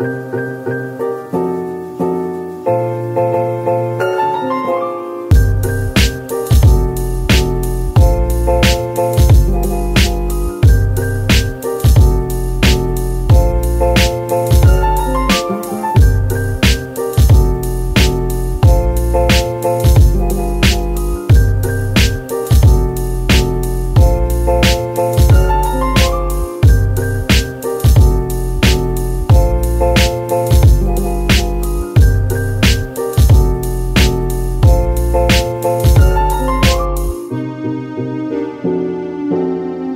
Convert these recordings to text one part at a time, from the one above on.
Thank you.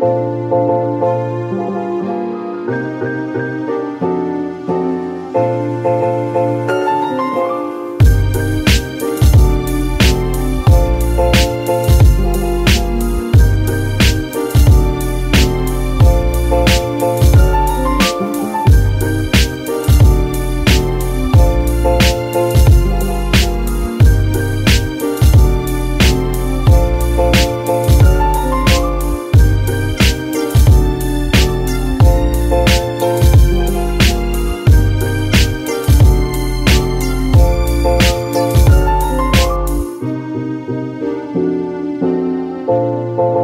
Música Música